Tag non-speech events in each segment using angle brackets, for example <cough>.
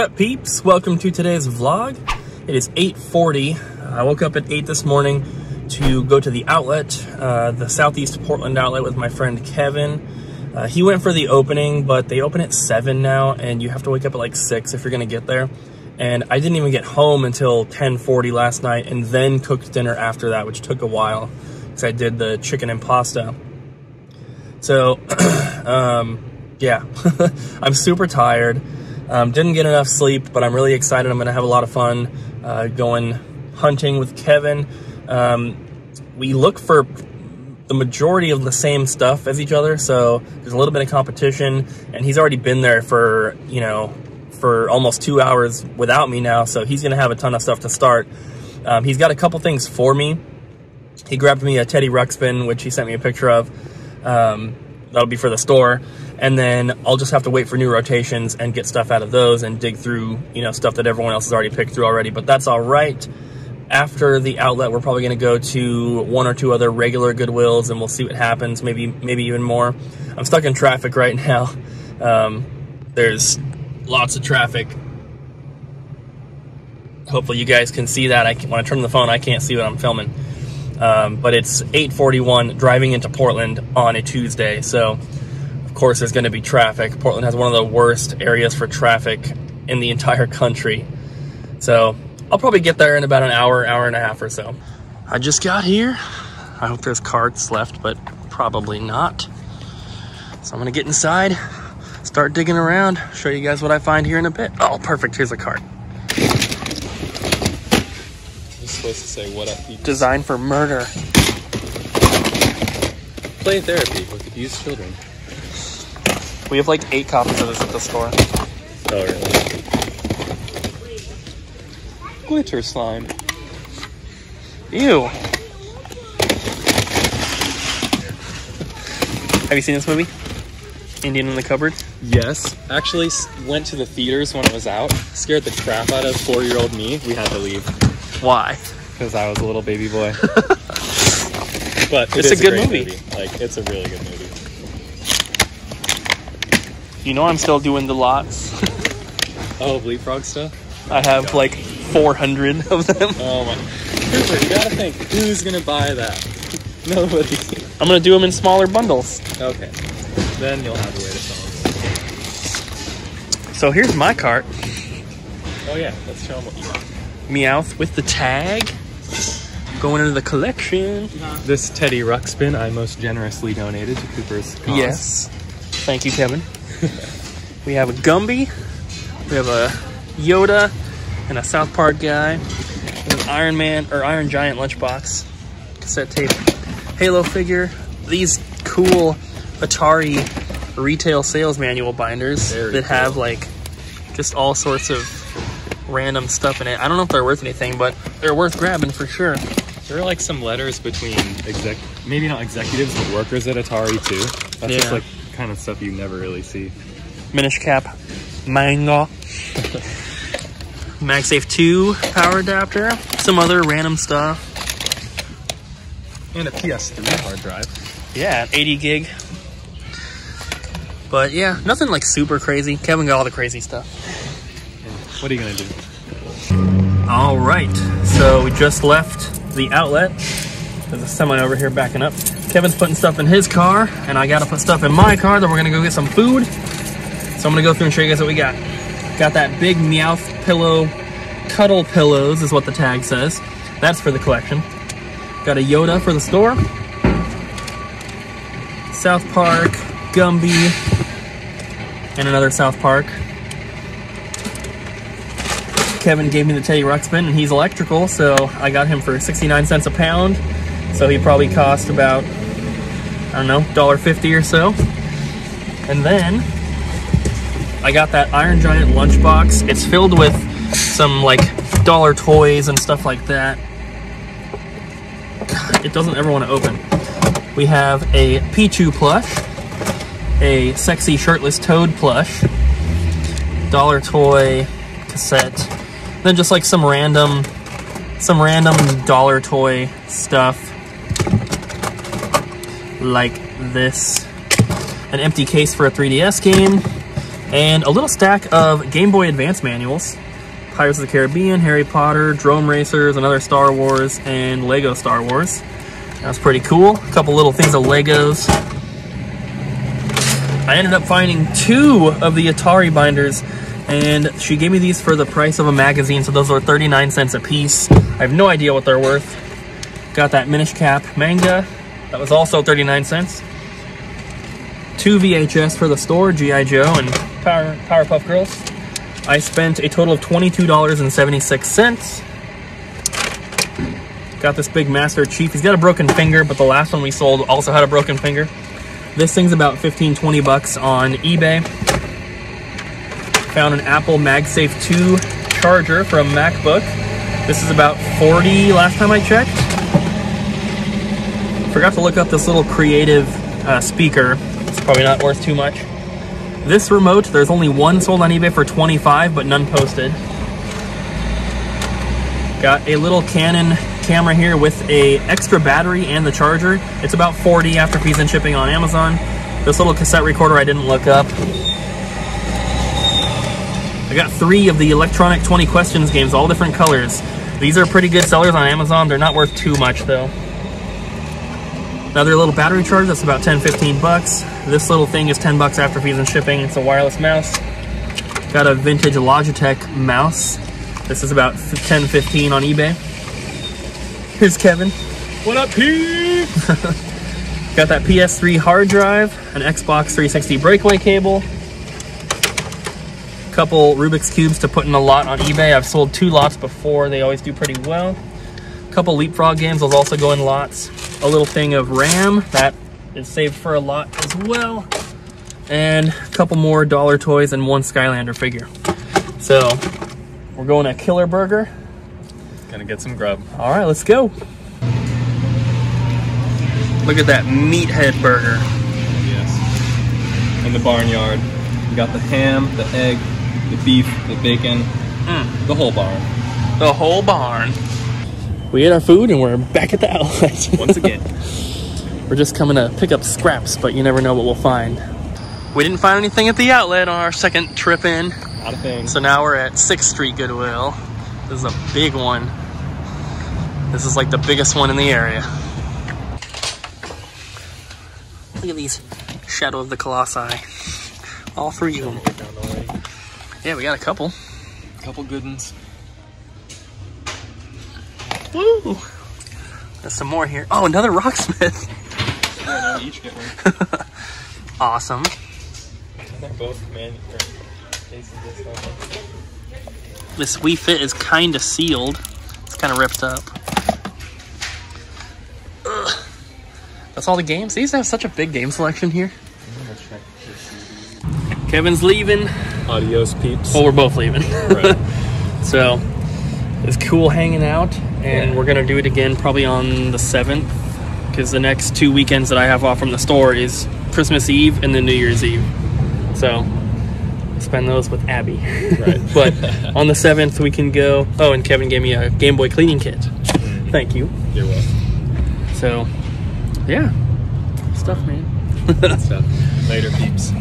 up peeps? Welcome to today's vlog. It is 8.40. I woke up at 8 this morning to go to the outlet, uh, the Southeast Portland outlet with my friend Kevin. Uh, he went for the opening, but they open at 7 now and you have to wake up at like 6 if you're gonna get there. And I didn't even get home until 10.40 last night and then cooked dinner after that, which took a while because I did the chicken and pasta. So, <clears throat> um, yeah, <laughs> I'm super tired. Um, didn't get enough sleep, but I'm really excited. I'm going to have a lot of fun uh, going hunting with Kevin. Um, we look for the majority of the same stuff as each other, so there's a little bit of competition, and he's already been there for, you know, for almost two hours without me now, so he's going to have a ton of stuff to start. Um, he's got a couple things for me. He grabbed me a Teddy Ruxpin, which he sent me a picture of. Um, that'll be for the store. And then I'll just have to wait for new rotations and get stuff out of those and dig through, you know, stuff that everyone else has already picked through already. But that's all right. After the outlet, we're probably going to go to one or two other regular Goodwills and we'll see what happens. Maybe, maybe even more. I'm stuck in traffic right <laughs> now. Um, there's lots of traffic. Hopefully you guys can see that. I, when I turn the phone, I can't see what I'm filming. Um, but it's 841 driving into Portland on a Tuesday. So, course, there's going to be traffic. Portland has one of the worst areas for traffic in the entire country. So, I'll probably get there in about an hour, hour and a half or so. I just got here. I hope there's carts left, but probably not. So, I'm going to get inside, start digging around, show you guys what I find here in a bit. Oh, perfect. Here's a cart. supposed to say what up people. Designed for murder. Play therapy with abused children. We have like eight copies of this at the store. Oh really? Glitter slime. Ew. Have you seen this movie? Indian in the Cupboard? Yes. Actually, went to the theaters when it was out. Scared the crap out of four-year-old me. We had to leave Why? because I was a little baby boy. <laughs> but it It's a good great movie. Like it's a really good movie. You know I'm still doing the lots. <laughs> Oh, Leapfrog stuff. I have like 400 of them. Oh my. Cooper, you gotta think. Who's gonna buy that? <laughs> Nobody. I'm gonna do them in smaller bundles. Okay. Then you'll have a way to sell them. So here's my cart. Oh yeah. Let's show them what you got. Meowth with the tag. Going into the collection. This Teddy Ruxpin I most generously donated to Cooper's cause. Yes. Thank you, Kevin. <laughs> we have a Gumby. We have a Yoda and a South Park guy. An Iron Man or Iron Giant lunchbox. Cassette tape. Halo figure. These cool Atari retail sales manual binders Very that have like just all sorts of random stuff in it. I don't know if they're worth anything, but they're worth grabbing for sure. There are like some letters between exec, maybe not executives, but workers at Atari too. That's just Yeah. like kind of stuff you never really see. Minish Cap manga, MagSafe 2 power adapter. Some other random stuff. And a PS3 hard drive. Yeah, 80 gig. But yeah, nothing like super crazy. Kevin got all the crazy stuff. What are you gonna do? All right, so we just left the outlet. There's a semi over here backing up. Kevin's putting stuff in his car, and I gotta put stuff in my car. Then we're gonna go get some food. So I'm gonna go through and show you guys what we got. Got that big Meowth pillow, cuddle pillows is what the tag says. That's for the collection. Got a Yoda for the store. South Park, Gumby, and another South Park. Kevin gave me the Teddy Ruxpin, and he's electrical, so I got him for 69 cents a pound. So he probably cost about, I don't know, $1.50 or so. And then I got that Iron Giant lunchbox. It's filled with some like dollar toys and stuff like that. God, it doesn't ever want to open. We have a Pichu plush, a sexy shirtless toad plush, dollar toy cassette, then just like some random some random dollar toy stuff like this an empty case for a 3ds game and a little stack of Game Boy Advance manuals. Pirates of the Caribbean, Harry Potter, Drone Racers, another Star Wars, and Lego Star Wars. That's pretty cool. A couple little things of Legos. I ended up finding two of the Atari binders, and she gave me these for the price of a magazine, so those were 39 cents a piece. I have no idea what they're worth. Got that Minish Cap manga, that was also 39 cents. Two VHS for the store, G.I. Joe and Power, Powerpuff Girls. I spent a total of $22.76. Got this big Master Chief. He's got a broken finger, but the last one we sold also had a broken finger. This thing's about 15, 20 bucks on eBay. Found an Apple MagSafe 2 charger from MacBook. This is about 40 last time I checked. Forgot to look up this little creative uh, speaker. It's probably not worth too much. This remote, there's only one sold on eBay for 25, but none posted. Got a little Canon camera here with a extra battery and the charger. It's about 40 after fees and shipping on Amazon. This little cassette recorder I didn't look up. I got three of the electronic 20 questions games, all different colors. These are pretty good sellers on Amazon. They're not worth too much though. Another little battery charge, that's about 10, 15 bucks. This little thing is 10 bucks after fees and shipping. It's a wireless mouse. Got a vintage Logitech mouse. This is about 10, 15 on eBay. Here's Kevin. What up, Pete? <laughs> Got that PS3 hard drive, an Xbox 360 breakaway cable, couple Rubik's Cubes to put in a lot on eBay. I've sold two lots before. They always do pretty well. A couple Leapfrog games. Those also go in lots. A little thing of RAM. That is saved for a lot as well. And a couple more dollar toys and one Skylander figure. So, we're going to Killer Burger. Gonna get some grub. All right, let's go. Look at that meathead burger. Yes. In the barnyard. We got the ham, the egg, the beef, the bacon, Mm. the whole barn. The whole barn. We ate our food and we're back at the outlet. <laughs> Once again. we're just coming to pick up scraps, but you never know what we'll find. We didn't find anything at the outlet on our second trip in, Not a thing. so now we're at 6th Street Goodwill. This is a big one. This is like the biggest one in the area. Look at these Shadow of the Colossi. All three of them. Down the way. Yeah, we got a couple. A couple good ones. Woo! There's some more here. Oh, another rocksmith. Yeah, no, each get one. Awesome. They're both man or cases this stuff. Wii Fit is kind of sealed. It's kind of ripped up. Ugh. That's all the games. They used to have such a big game selection here. Kevin's leaving. Adios, peeps. Well, we're both leaving. Right. <laughs> so it's cool hanging out, and Yeah. we're gonna do it again probably on the seventh, because the next two weekends that I have off from the store is Christmas Eve and then New Year's Eve. So spend those with Abby. Right. <laughs> but on the seventh we can go. Oh, and Kevin gave me a Game Boy cleaning kit. Mm. Thank you. You're welcome. So yeah, stuff, man. Stuff. Later, peeps.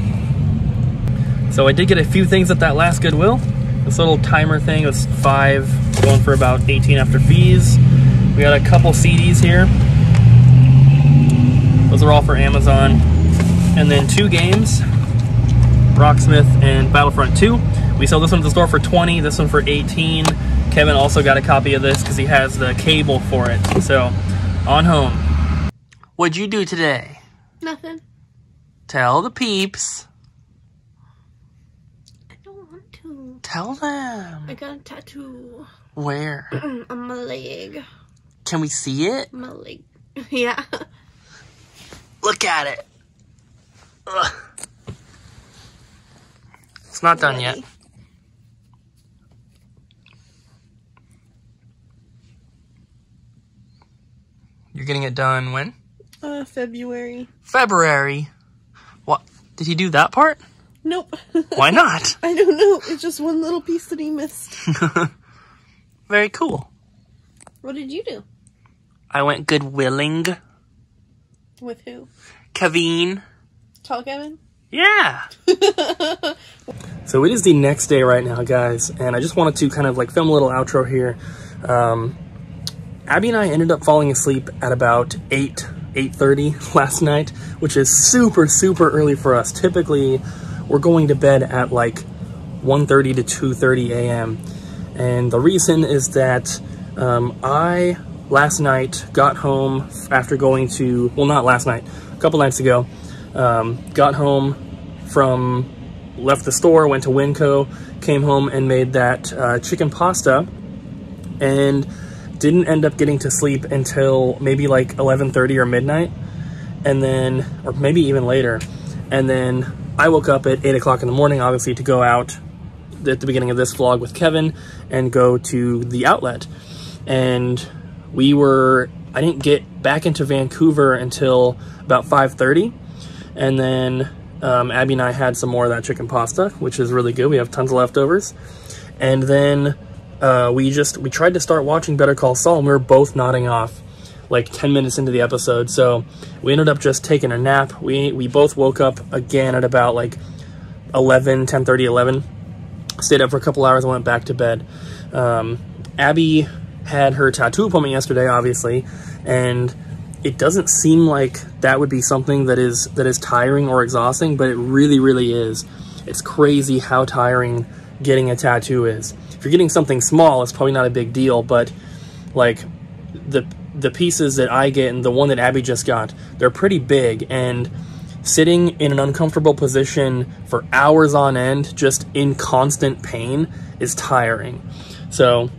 So I did get a few things at that last Goodwill. This little timer thing was five, going for about 18 after fees. We got a couple CDs here. Those are all for Amazon. And then two games, Rocksmith and Battlefront 2. We sold this one at the store for 20, this one for 18. Kevin also got a copy of this because he has the cable for it. So, on home. What'd you do today? Nothing. Tell the peeps. I don't want to. Tell them. I got a tattoo Where? on my leg. Can we see it? My leg. <laughs> Yeah. Look at it. Ugh. It's not done yet. You're getting it done when? Uh, February. February. What? Did he do that part? Nope. <laughs> Why not? I don't know. It's just one little piece that he missed. <laughs> Very cool. What did you do? I went goodwilling. With who? Kevin. Tall Kevin? Yeah. so it is the next day right now, guys, and I just wanted to kind of like film a little outro here. Um, Abby and I ended up falling asleep at about 8, 8.30 <laughs> last night, which is super, super early for us. Typically, we're going to bed at like 1.30 to 2.30 a.m. And the reason is that um, I, last night, got home after going to, well, not last night, a couple nights ago, um, got home from, left the store, went to Winco, came home and made that uh, chicken pasta, and didn't end up getting to sleep until maybe like 11.30 or midnight, and then, or maybe even later, and then I woke up at 8 o'clock in the morning, obviously, to go out at the beginning of this vlog with Kevin and go to the outlet. And we were, I didn't get back into Vancouver until about 5.30. And then um, Abby and I had some more of that chicken pasta, which is really good. We have tons of leftovers. And then uh, we just, we tried to start watching Better Call Saul and we were both nodding off like 10 minutes into the episode. So we ended up just taking a nap. We, we both woke up again at about like 11, 10 30, 11. Stayed up for a couple hours and went back to bed. Um, Abby had her tattoo appointment yesterday, obviously, and it doesn't seem like that would be something that is that is tiring or exhausting, but it really, really is. It's crazy how tiring getting a tattoo is. If you're getting something small, it's probably not a big deal, but like the the pieces that I get and the one that Abby just got, they're pretty big and sitting in an uncomfortable position for hours on end, just in constant pain, is tiring. So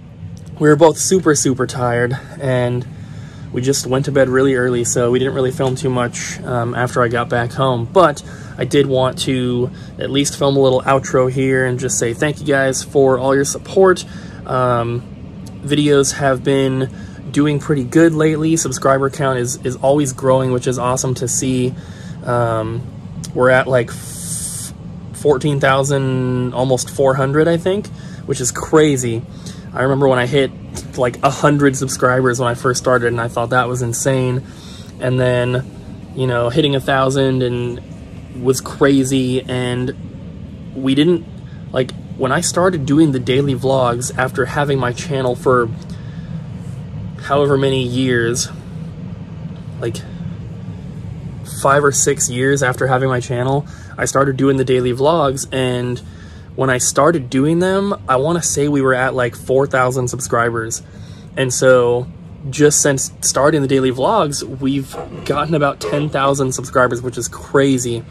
we were both super, super tired and we just went to bed really early, so we didn't really film too much um, after I got back home. But I did want to at least film a little outro here and just say thank you guys for all your support. Um, videos have been doing pretty good lately. Subscriber count is, is always growing, which is awesome to see. Um, we're at like 14,000, almost 400, I think, which is crazy. I remember when I hit like 100 subscribers when I first started, and I thought that was insane. And then, you know, hitting a thousand and was crazy. And we didn't, like, when I started doing the daily vlogs after having my channel for however many years, like five or six years after having my channel, I started doing the daily vlogs. And when I started doing them, I want to say we were at like 4,000 subscribers. And so just since starting the daily vlogs, we've gotten about 10,000 subscribers, which is crazy.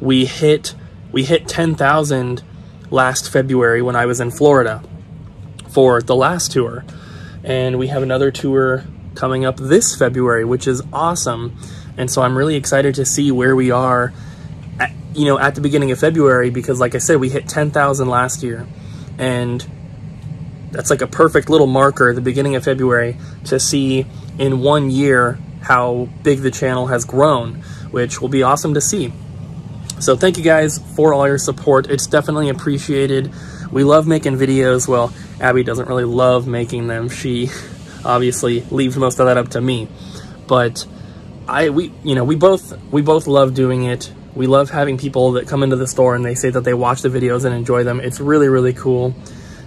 We hit we hit 10,000 last February when I was in Florida for the last tour. And we have another tour coming up this February, which is awesome. And so I'm really excited to see where we are, at, you know, at the beginning of February, because like I said, we hit 10,000 last year. And that's like a perfect little marker at the beginning of February to see in one year how big the channel has grown, which will be awesome to see. So thank you guys for all your support. It's definitely appreciated. We love making videos. Well, Abby doesn't really love making them. She <laughs> obviously leaves most of that up to me. But I we you know, we both we both love doing it. We love having people that come into the store and they say that they watch the videos and enjoy them. It's really really cool.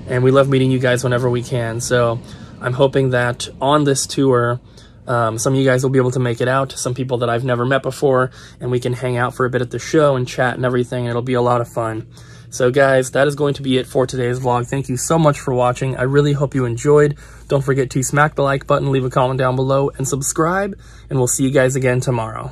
And we love meeting you guys whenever we can. So, I'm hoping that on this tour um, some of you guys will be able to make it out, some people that I've never met before, and we can hang out for a bit at the show and chat and everything. It'll be a lot of fun. So guys, that is going to be it for today's vlog. Thank you so much for watching. I really hope you enjoyed. Don't forget to smack the like button, leave a comment down below, and subscribe, and we'll see you guys again tomorrow.